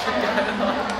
shit going on.